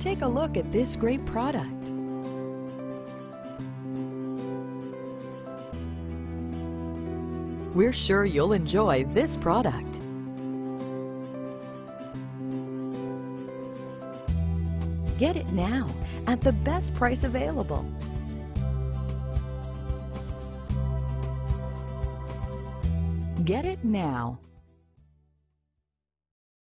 Take a look at this great product. We're sure you'll enjoy this product. Get it now at the best price available. Get it now.